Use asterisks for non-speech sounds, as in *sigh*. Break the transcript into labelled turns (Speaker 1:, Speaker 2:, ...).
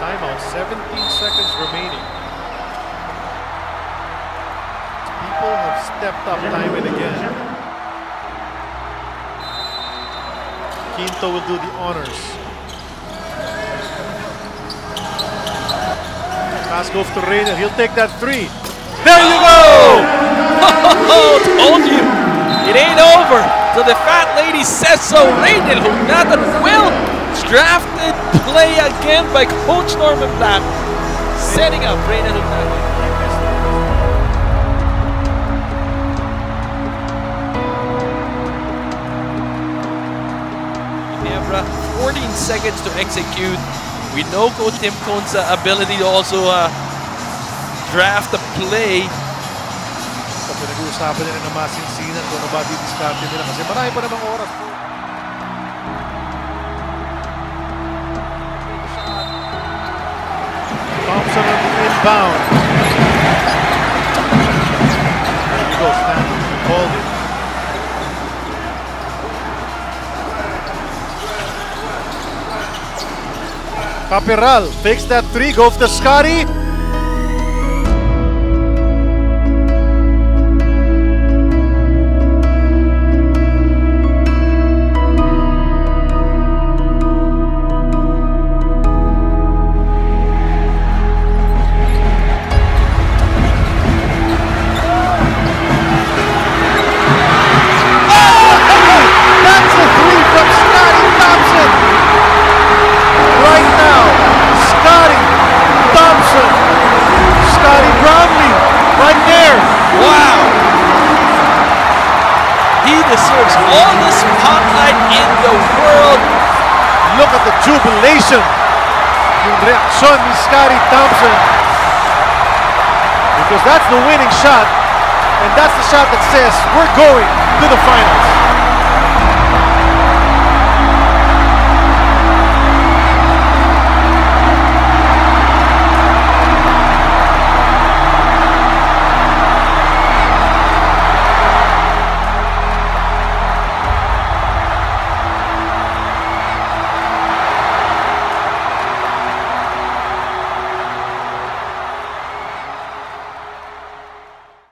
Speaker 1: timeout. 17 seconds remaining. People have stepped up time and again. Quinto will do the honors. Pass goes to Reynel. He'll take that three. There you go! *laughs*
Speaker 2: Oh, told you. It ain't over till the fat lady says so. Reynel Hugnatan will drafted play again by Coach Norman Black, setting up Reynel Hugnatan. Ginebra, 14 seconds to execute. We know Coach Tim Cone's uh, ability to also uh, draft a play.
Speaker 1: Nila ng kung ano ba nila kasi marami pa namang oras. Thompson it. Caperal fakes that three, goes to
Speaker 2: Scottie. He deserves all the spotlight in the world.
Speaker 1: Look at the jubilation. Yung reaksyon Scottie Thompson. Because that's the winning shot. And that's the shot that says we're going to the finals.